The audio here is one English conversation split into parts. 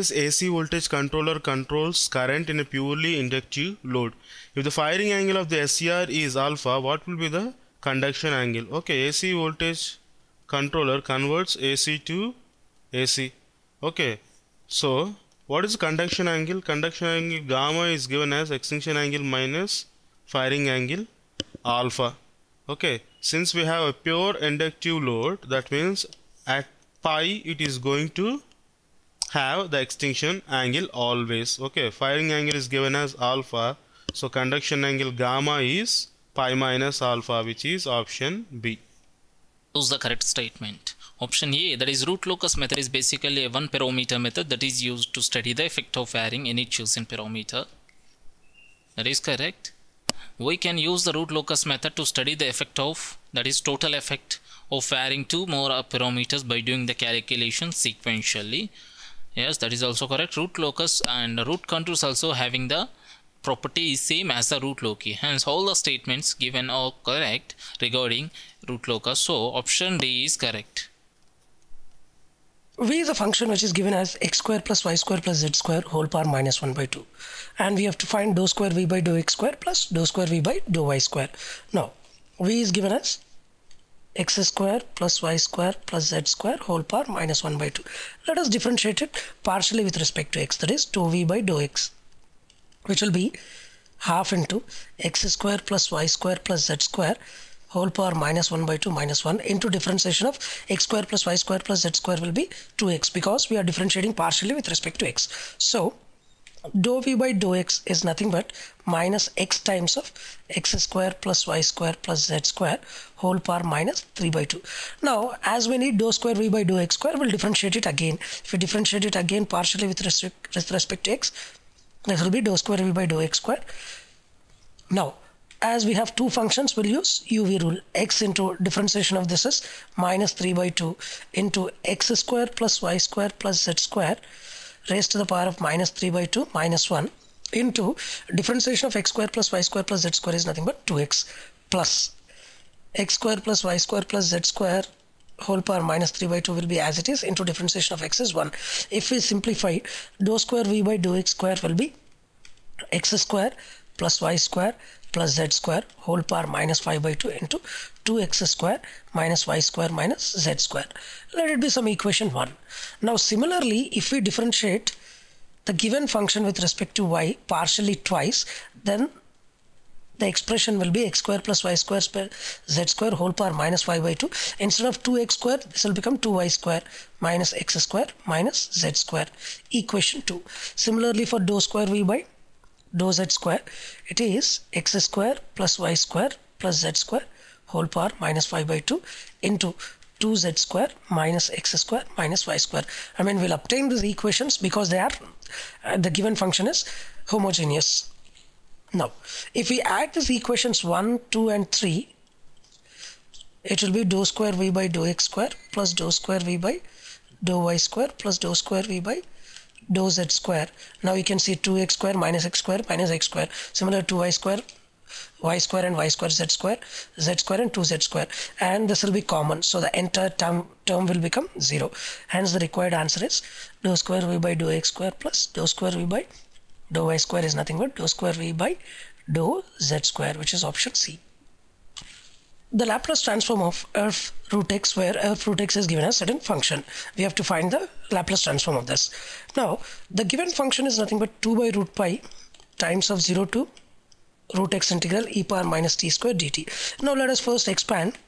This AC voltage controller controls current in a purely inductive load. If the firing angle of the SCR is alpha, what will be the conduction angle? Okay, AC voltage controller converts AC to AC. Okay, so what is conduction angle? Conduction angle gamma is given as extinction angle minus firing angle alpha. Okay, since we have a pure inductive load, that means at pi it is going to have the extinction angle always. Okay firing angle is given as alpha. So conduction angle gamma is pi minus alpha which is option B. Choose the correct statement. Option A that is root locus method is basically a one parameter method that is used to study the effect of firing any chosen parameter. that is correct. We can use the root locus method to study the effect of that is total effect of firing two more parameters by doing the calculation sequentially yes that is also correct. Root locus and root contours also having the property is same as the root loci. Hence all the statements given are correct regarding root locus. So option d is correct. V is a function which is given as x square plus y square plus z square whole power minus 1 by 2 and we have to find dou square v by dou x square plus dou square v by dou y square. Now v is given as x square plus y square plus z square whole power minus 1 by 2. Let us differentiate it partially with respect to x that is 2v by dou x which will be half into x square plus y square plus z square whole power minus 1 by 2 minus 1 into differentiation of x square plus y square plus z square will be 2x because we are differentiating partially with respect to x. So dou v by dou x is nothing but minus x times of x square plus y square plus z square whole power minus 3 by 2. Now as we need dou square v by dou x square we'll differentiate it again. If we differentiate it again partially with respect, with respect to x this will be dou square v by dou x square. Now as we have two functions we'll use uv rule x into differentiation of this is minus 3 by 2 into x square plus y square plus z square raised to the power of minus 3 by 2 minus 1 into differentiation of x square plus y square plus z square is nothing but 2x plus x square plus y square plus z square whole power minus 3 by 2 will be as it is into differentiation of x is 1. If we simplify dou square v by dou x square will be x square plus y square plus z square whole power minus 5 by 2 into 2x square minus y square minus z square. Let it be some equation 1. Now similarly if we differentiate the given function with respect to y partially twice then the expression will be x square plus y square z square whole power minus 5 by 2 instead of 2x square this will become 2y square minus x square minus z square equation 2 similarly for dou square v by dou z square it is x square plus y square plus z square whole power minus 5 by 2 into 2z square minus x square minus y square. I mean we'll obtain these equations because they are uh, the given function is homogeneous. Now if we add these equations 1, 2 and 3 it will be dou square v by dou x square plus dou square v by dou y square plus dou square v by dou z square. Now you can see 2x square minus x square minus x square. Similar to y square, y square and y square z square, z square and 2z square. And this will be common. So the entire term, term will become 0. Hence the required answer is dou square v by dou x square plus dou square v by dou y square is nothing but dou square v by dou z square which is option C the Laplace transform of f root x where f root x is given a certain function. We have to find the Laplace transform of this. Now the given function is nothing but 2 by root pi times of 0 to root x integral e power minus t square dt. Now let us first expand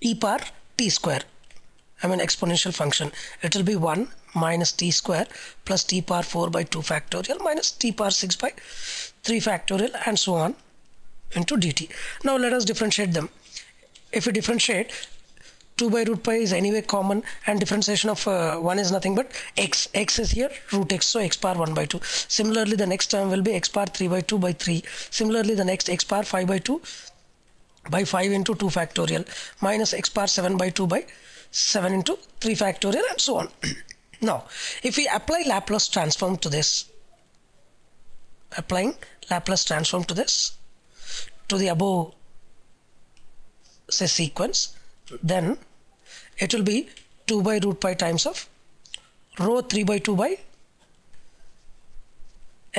e power t square. I mean exponential function. It will be 1 minus t square plus t power 4 by 2 factorial minus t power 6 by 3 factorial and so on into dt. Now let us differentiate them. If we differentiate 2 by root pi is anyway common and differentiation of uh, 1 is nothing but x. x is here root x so x power 1 by 2. Similarly the next term will be x power 3 by 2 by 3. Similarly the next x power 5 by 2 by 5 into 2 factorial minus x power 7 by 2 by 7 into 3 factorial and so on. now if we apply Laplace transform to this applying Laplace transform to this to the above say sequence then it will be 2 by root pi times of rho 3 by 2 by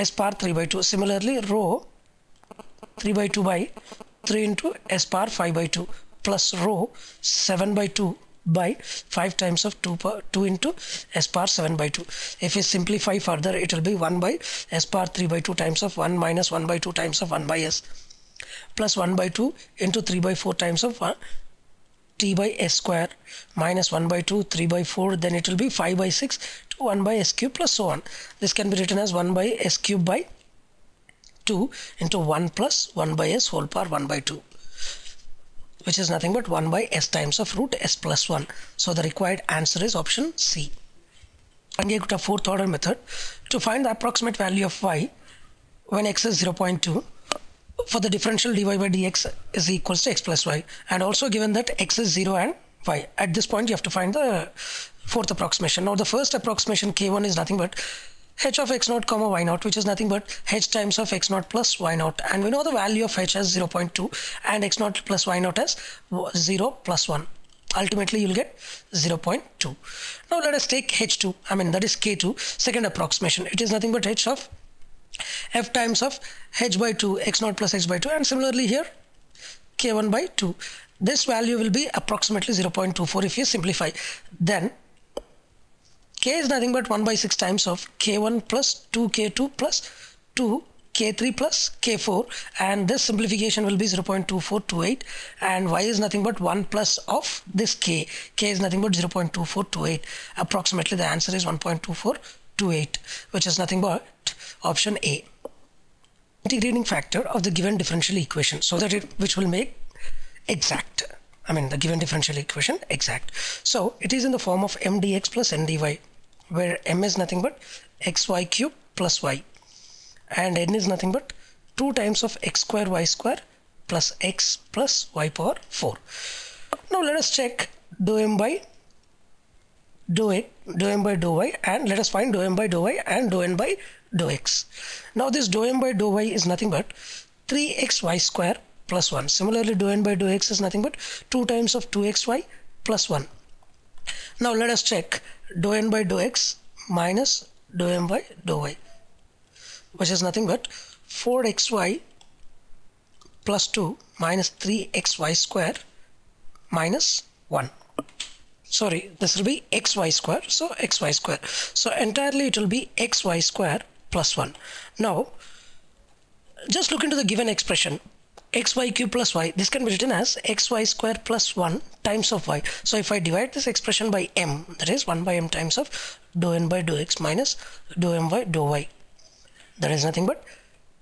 s power 3 by 2 similarly rho 3 by 2 by 3 into s power 5 by 2 plus rho 7 by 2 by 5 times of 2 per 2 into s power 7 by 2 if we simplify further it will be 1 by s power 3 by 2 times of 1 minus 1 by 2 times of 1 by s plus 1 by 2 into 3 by 4 times of 1 t by s square minus 1 by 2 3 by 4 then it will be 5 by 6 to 1 by s cube plus so on this can be written as 1 by s cube by 2 into 1 plus 1 by s whole power 1 by 2 which is nothing but 1 by s times of root s plus 1 so the required answer is option c. And got a fourth order method. To find the approximate value of y when x is 0.2 for the differential dy by dx is equals to x plus y. And also given that x is 0 and y. At this point you have to find the fourth approximation. Now the first approximation k1 is nothing but h of x naught comma y naught which is nothing but h times of x naught plus y naught. And we know the value of h as 0.2 and x naught plus y naught as 0 plus 1 ultimately you'll get 0.2 now let us take h2 i mean that is k2 second approximation. It is nothing but h of f times of h by 2 x naught plus h by 2 and similarly here k1 by 2 this value will be approximately 0.24 if you simplify. Then k is nothing but 1 by 6 times of k1 plus 2k2 plus 2 k3 plus k4 and this simplification will be 0.2428 and y is nothing but 1 plus of this k. K is nothing but 0.2428 approximately the answer is 1.2428 which is nothing but option a integrating factor of the given differential equation so that it which will make exact I mean the given differential equation exact. So it is in the form of m dx plus n dy where m is nothing but xy cube plus y and n is nothing but 2 times of x square y square plus x plus y power 4. Now let us check do m by do x, do m by do y and let us find do m by do y and do n by dou x. Now this dou m by dou y is nothing but 3xy square plus 1. Similarly, dou n by dou x is nothing but 2 times of 2xy plus 1. Now let us check dou n by dou x minus dou m by dou y which is nothing but 4xy plus 2 minus 3xy square minus 1 sorry this will be xy square so xy square so entirely it will be xy square plus 1 now just look into the given expression xy cube plus y. This can be written as xy square plus 1 times of y. So if i divide this expression by m that is 1 by m times of dou n by dou x minus dou m by dou y. That is nothing but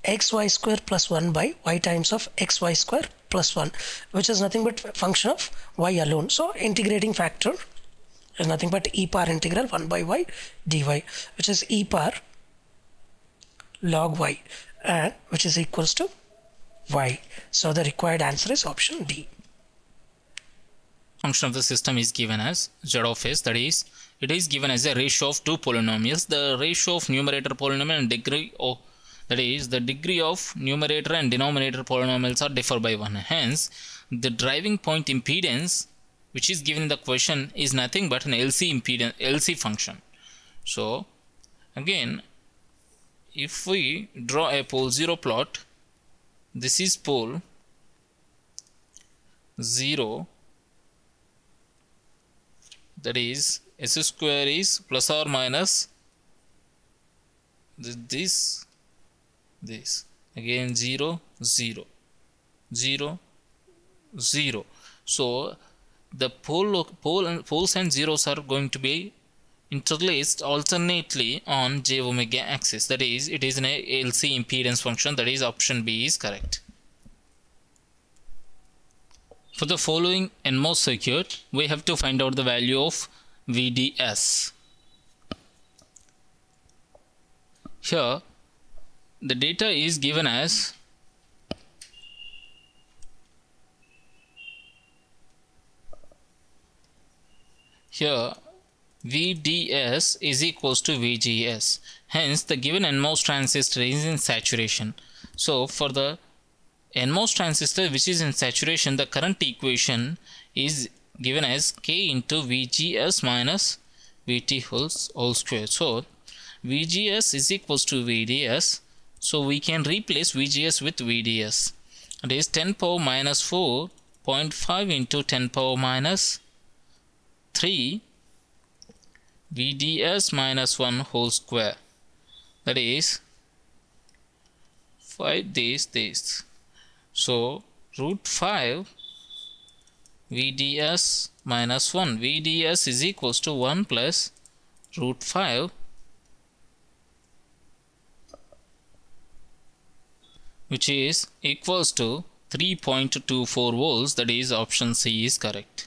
xy square plus 1 by y times of xy square plus 1 which is nothing but function of y alone. So integrating factor is nothing but e power integral 1 by y dy which is e power log y and which is equals to y. So the required answer is option d. Function of the system is given as z of s that is it is given as a ratio of two polynomials the ratio of numerator polynomial and degree of that is the degree of numerator and denominator polynomials are differ by one. Hence the driving point impedance which is given in the question is nothing but an lc impedance lc function. So again if we draw a pole 0 plot this is pole 0 that is s square is plus or minus this this. Again 0 0 0 0 so the pole pole poles and zeros are going to be interlaced alternately on j omega axis. That is it is an lc impedance function. That is option b is correct. For the following NMOS circuit we have to find out the value of VDS here the data is given as here VDS is equals to VGS. Hence, the given NMOS transistor is in saturation. So, for the NMOS transistor which is in saturation, the current equation is given as K into VGS minus VT whole, whole square. So, VGS is equals to VDS. So we can replace VGS with VDS. It is 10 power minus 4 0.5 into 10 power minus 3 VDS minus 1 whole square. That is 5 this this. So root 5 VDS minus 1. VDS is equals to 1 plus root 5 which is equals to 3.24 volts that is option C is correct.